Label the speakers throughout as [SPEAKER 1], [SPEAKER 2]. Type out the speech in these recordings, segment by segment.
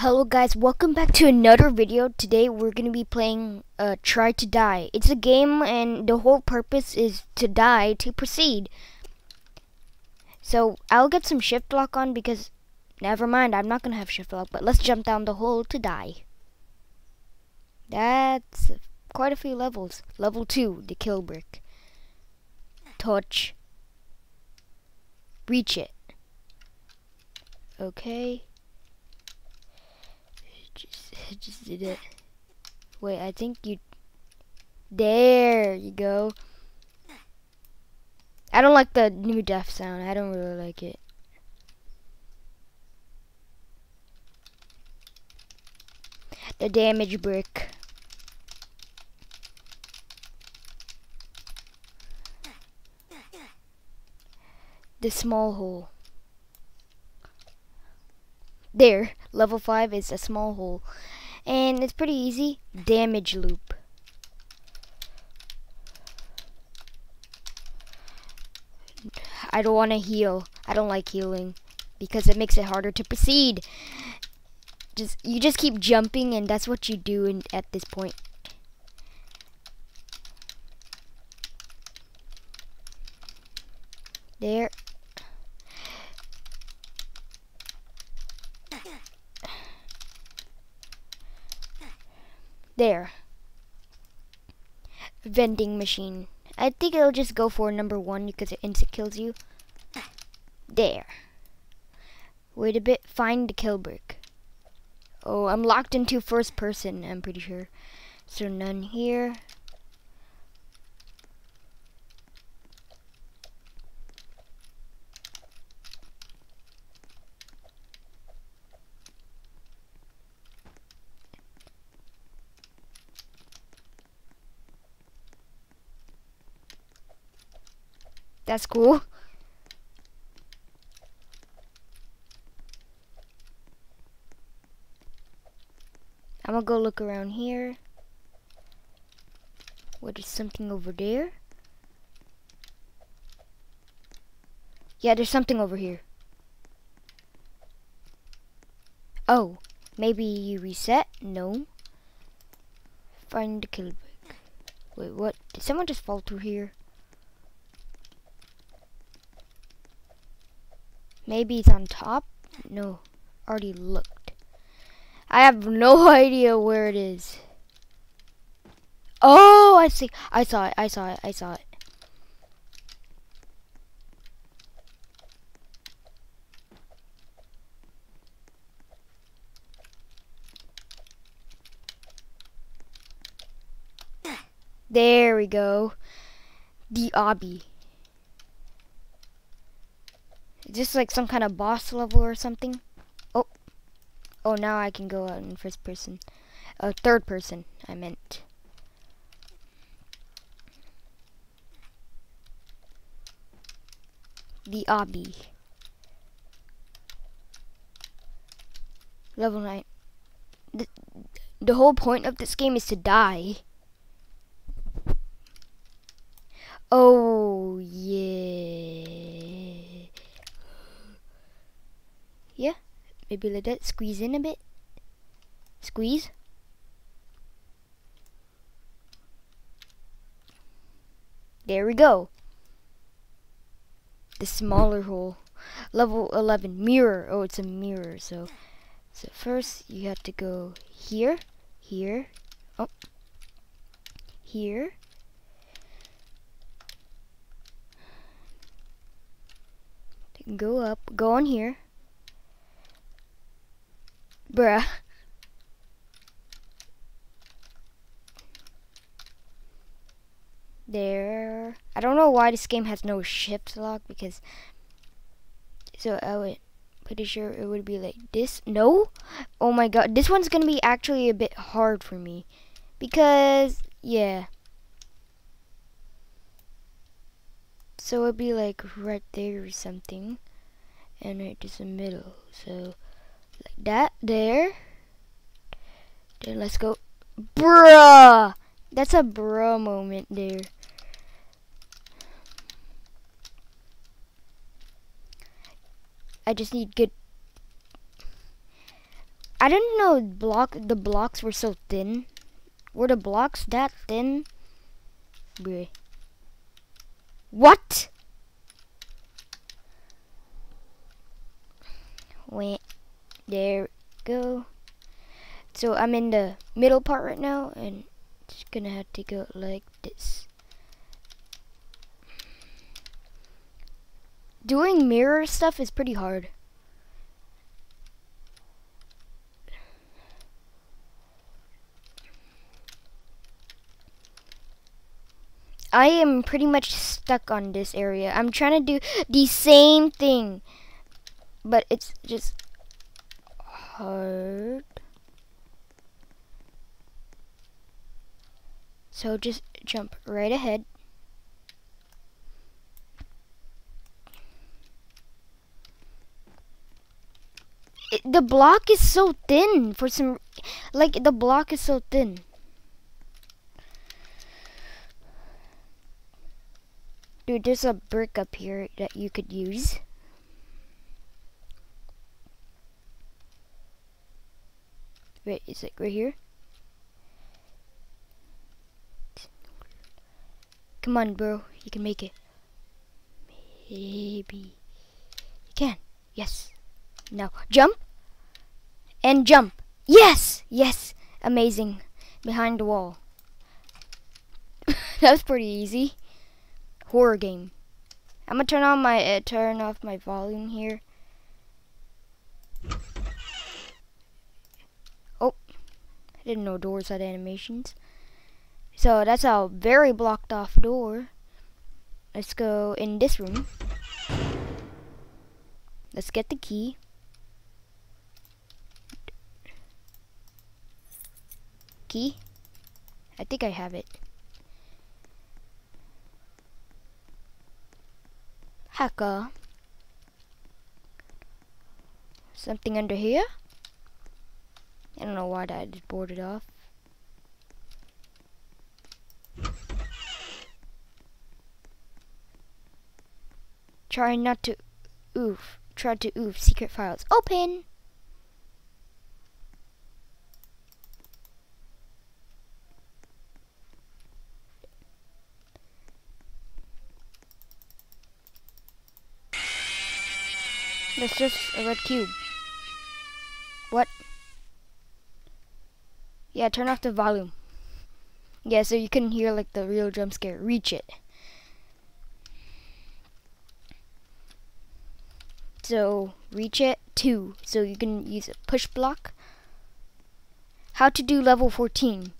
[SPEAKER 1] Hello guys, welcome back to another video. Today we're going to be playing uh, Try to Die. It's a game and the whole purpose is to die to proceed. So I'll get some shift lock on because, never mind, I'm not going to have shift lock, but let's jump down the hole to die. That's quite a few levels. Level 2, the kill brick. Touch. Reach it. Okay just, did it. Wait, I think you. There you go. I don't like the new death sound. I don't really like it. The damage brick. The small hole. There, level 5 is a small hole. And it's pretty easy. Damage loop. I don't want to heal. I don't like healing because it makes it harder to proceed. Just you just keep jumping and that's what you do in, at this point. There. There. Vending machine. I think it'll just go for number one because it instant kills you. There. Wait a bit. Find the kill brick. Oh, I'm locked into first person, I'm pretty sure. So none here. That's cool. I'm gonna go look around here. What is something over there? Yeah, there's something over here. Oh, maybe you reset? No. Find the kill brick. Wait, what? Did someone just fall through here? Maybe it's on top? No, already looked. I have no idea where it is. Oh, I see. I saw it. I saw it. I saw it. There we go. The obby. Is this like some kind of boss level or something? Oh. Oh, now I can go out in first person. Uh, third person, I meant. The obby. Level 9. The, the whole point of this game is to die. Oh, yeah. Yeah, maybe like that. Squeeze in a bit. Squeeze. There we go. The smaller hole. Level 11. Mirror. Oh, it's a mirror. So, so first you have to go here, here, oh, here. Go up. Go on here. Bruh. There. I don't know why this game has no shift lock because. So I would pretty sure it would be like this. No. Oh my god, this one's gonna be actually a bit hard for me because yeah. So it'd be like right there or something, and right just the middle. So like that there. Then let's go. Bruh! That's a bruh moment there. I just need good. I didn't know block the blocks were so thin. Were the blocks that thin? Bruh. What? Wait. There go. So I'm in the middle part right now and it's gonna have to go like this. Doing mirror stuff is pretty hard. I am pretty much stuck on this area. I'm trying to do the same thing, but it's just hard. So just jump right ahead. It, the block is so thin for some, like the block is so thin. Dude, there's a brick up here that you could use. Wait, is it right here? Come on, bro. You can make it. Maybe. You can. Yes. Now, jump. And jump. Yes! Yes! Amazing. Behind the wall. that was pretty easy horror game. I'm gonna turn on my uh, turn off my volume here. Oh, I didn't know doors had animations. So that's a very blocked off door. Let's go in this room. Let's get the key. Key? I think I have it. Hacker. Something under here? I don't know why that just boarded off. Try not to oof. Try to oof secret files. Open! That's just a red cube. What? Yeah, turn off the volume. Yeah, so you can hear like the real jump scare. Reach it. So, reach it. Two. So you can use a push block. How to do level 14.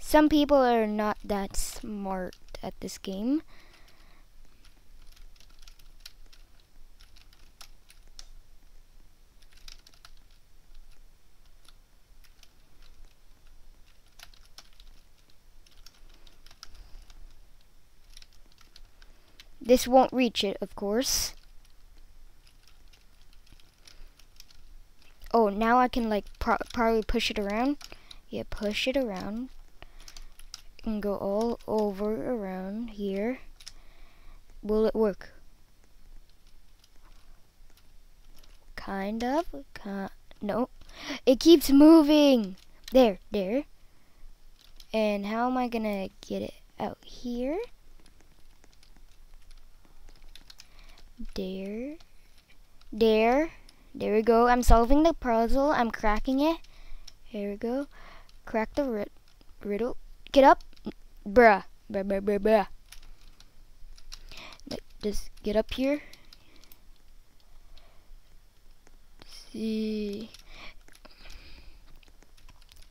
[SPEAKER 1] Some people are not that smart at this game. This won't reach it, of course. Oh, now I can like pro probably push it around. Yeah, push it around can go all over around here. Will it work? Kind of. Kind, no. It keeps moving. There, there. And how am I gonna get it out here? There. There. There we go. I'm solving the puzzle. I'm cracking it. Here we go. Crack the riddle. Get up. Bruh. Bruh, bruh, bruh, bruh. Just get up here. See.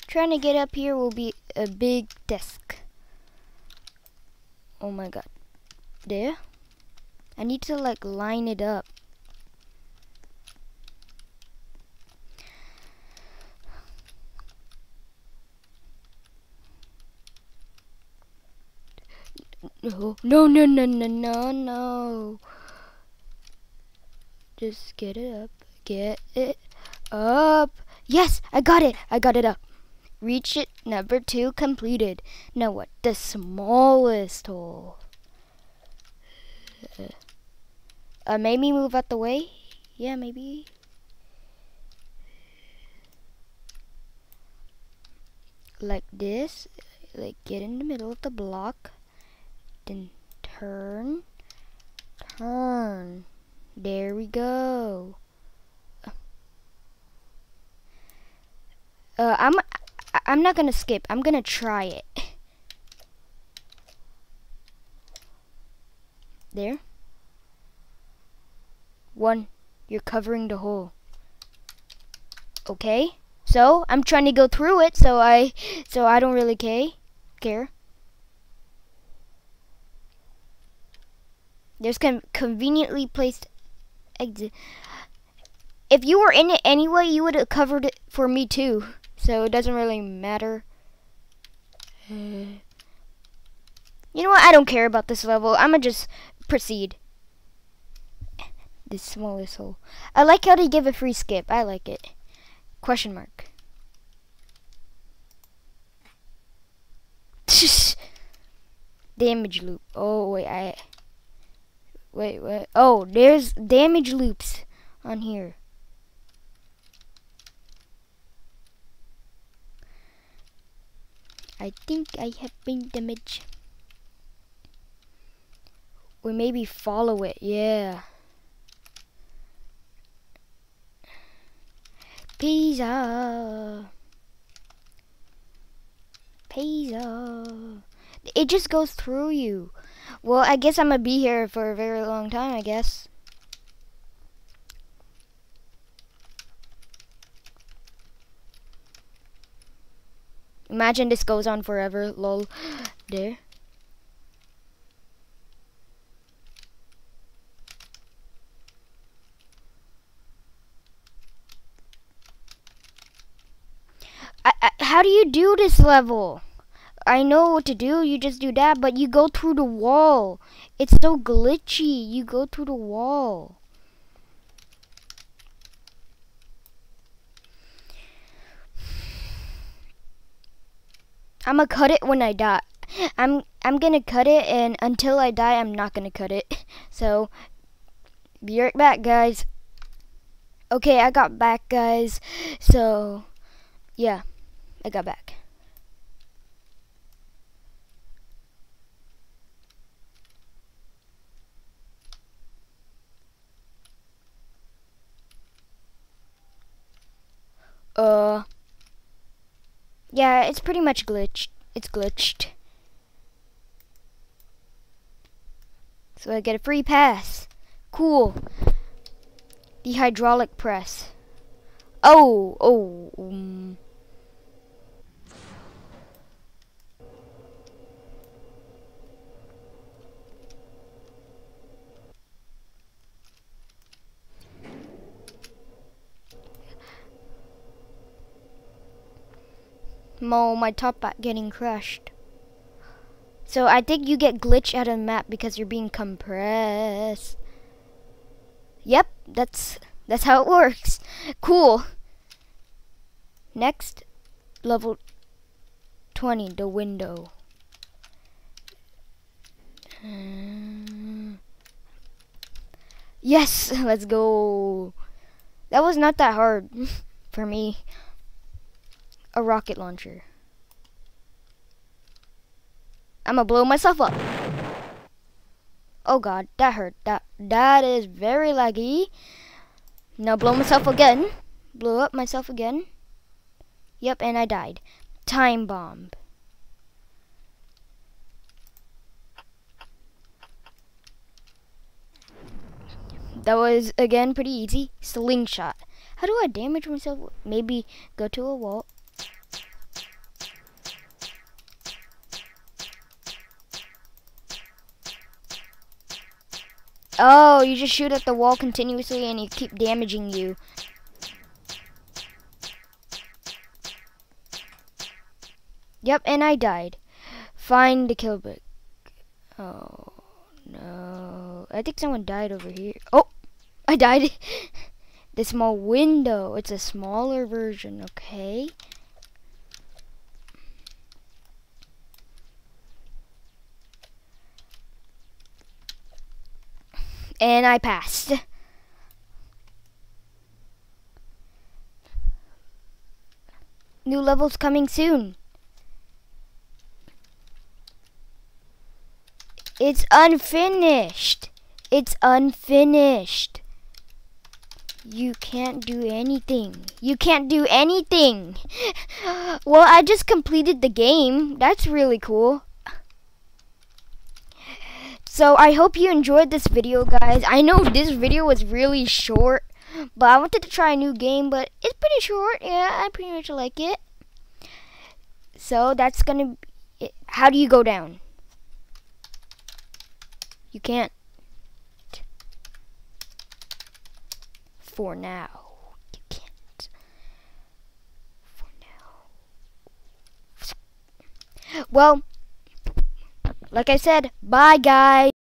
[SPEAKER 1] Trying to get up here will be a big desk. Oh my god. There. I need to like line it up. No, no, no, no, no, no. Just get it up. Get it up. Yes, I got it. I got it up. Reach it. Number two completed. Now what? The smallest hole. Uh, maybe move out the way. Yeah, maybe. Like this. Like get in the middle of the block. Then turn. Turn. There we go. Uh, I'm I'm not gonna skip. I'm gonna try it. There. One. You're covering the hole. Okay. So I'm trying to go through it. So I so I don't really care. Care. There's con conveniently placed exit. If you were in it anyway, you would have covered it for me too so it doesn't really matter. you know what? I don't care about this level. I'm gonna just proceed. The smallest hole. I like how they give a free skip. I like it. Question mark. damage loop. Oh wait, I wait, wait. Oh, there's damage loops on here. I think I have been damaged. Or maybe follow it, yeah. Pizza. Pizza. It just goes through you. Well, I guess I'm gonna be here for a very long time, I guess. Imagine this goes on forever, lol. There. I, I, how do you do this level? I know what to do, you just do that, but you go through the wall. It's so glitchy, you go through the wall. I'm gonna cut it when I die. I'm I'm gonna cut it, and until I die, I'm not gonna cut it. So, be right back, guys. Okay, I got back, guys. So, yeah, I got back. Uh. Yeah, it's pretty much glitched. It's glitched. So I get a free pass. Cool. The hydraulic press. Oh, oh. Um. Mo, my top bat getting crushed. So I think you get glitched out of the map because you're being compressed. Yep, that's that's how it works. Cool. Next, level 20, the window. Yes, let's go. That was not that hard for me a rocket launcher. I'm gonna blow myself up. Oh god, that hurt. That that is very laggy. Now blow myself again. Blow up myself again. Yep, and I died. Time bomb. That was again pretty easy. Slingshot. How do I damage myself? Maybe go to a wall. Oh, you just shoot at the wall continuously and you keep damaging you. Yep, and I died. Find the kill brick. Oh, no. I think someone died over here. Oh, I died. the small window. It's a smaller version, okay. And I passed. New levels coming soon. It's unfinished. It's unfinished. You can't do anything. You can't do anything. well, I just completed the game. That's really cool. So I hope you enjoyed this video, guys. I know this video was really short, but I wanted to try a new game, but it's pretty short. Yeah, I pretty much like it. So that's gonna. Be, how do you go down? You can't. For now. You can't. For now. Well, like I said, bye guys.